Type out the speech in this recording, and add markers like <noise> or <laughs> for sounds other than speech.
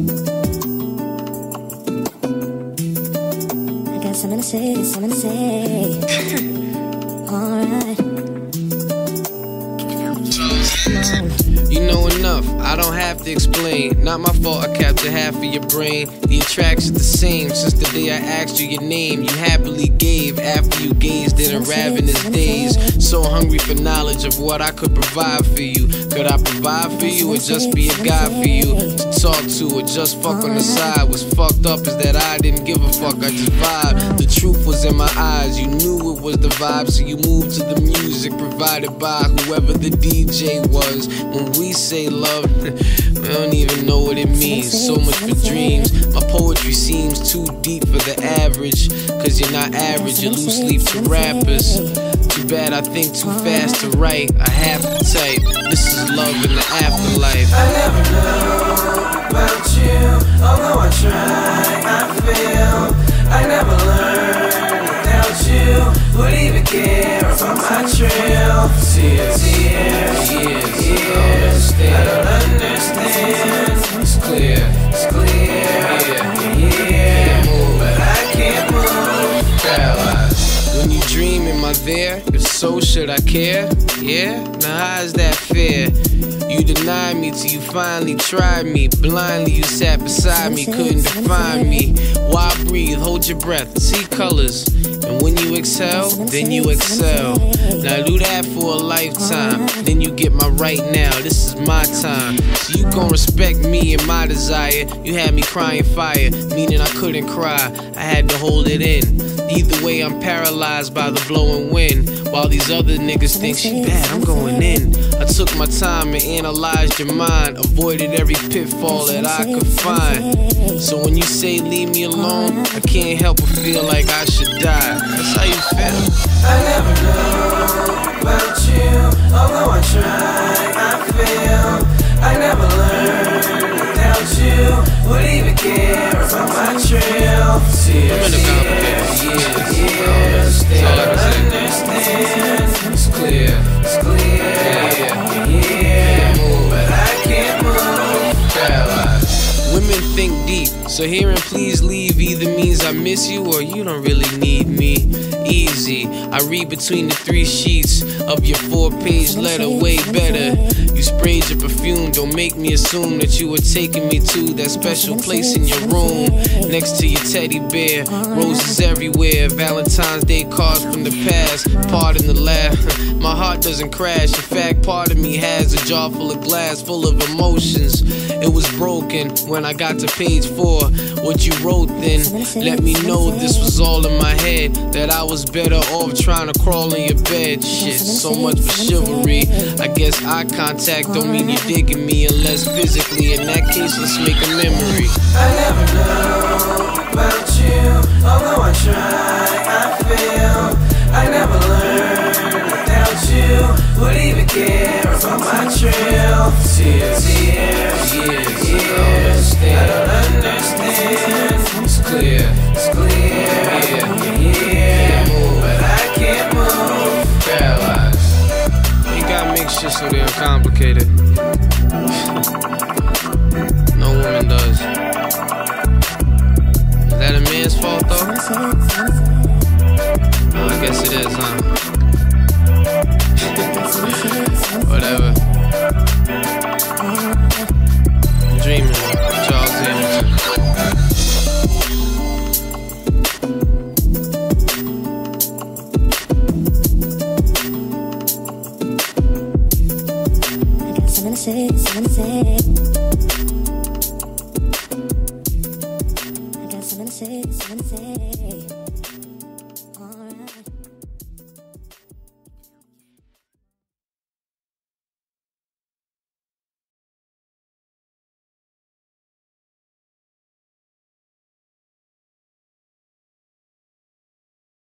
I got something to say, something to say. <laughs> Alright. Have to explain. Not my fault I captured half of your brain. The attraction's the same since the day I asked you your name. You happily gave after you gazed in a ravenous daze. So hungry for knowledge of what I could provide for you. Could I provide for you or just be a guy for you to talk to or just fuck on the side? What's fucked up is that I didn't give a fuck, I just vibe. The truth was in my eyes, you knew it was the vibe, so you moved to the music provided by whoever the DJ was. When we say love, <laughs> we don't even know what it means. So much for dreams. My poetry seems too deep for the average. Cause you're not average, you loose leaf to rappers. Too bad I think too fast to write. I have to type. This is love in the afterlife. I never knew about you, although I try, I fail. I never learn without you. Would even care about my trail. Tears, tears, so, should I care? Yeah? Now, how's that fair? You denied me till you finally tried me. Blindly, you sat beside me, couldn't define me. Why breathe? Hold your breath, see colors. And when you exhale, then you excel. Now, do that for a lifetime. Then you get my right now. This is my time. So you gon' respect me and my desire. You had me crying fire, meaning I couldn't cry. I had to hold it in. Either way, I'm paralyzed by the blowing wind. While these other niggas think she bad, I'm going in. I took my time and analyzed your mind, avoided every pitfall that I could find. So when you say leave me alone, I can't help but feel like I should die. That's how you feel. I never knew about you, although I try, I fail. I never learned without you. Would even care about my trail. I'm Women think deep, so hearing please leave either means I miss you or you don't really need me. Easy, I read between the three sheets of your four page letter way better. You sprayed your perfume, don't make me assume that you were taking me to that special place in your room next to your teddy bear. Roses everywhere, Valentine's Day cards from the past. Pardon the laugh, <laughs> my heart doesn't crash. In fact, part of me has a jar full of glass full of emotions. It was broken when I got to page four. What you wrote then let me know this was all in my head. That I was better off trying to crawl in your bed. Shit, so much for chivalry. I guess eye contact don't mean you're digging me unless physically. In that case, let's make a memory. I never know about you, although I try, I fail. I never learned without you. Would even care about my trail. Tears, To say. I got something to say, something to say.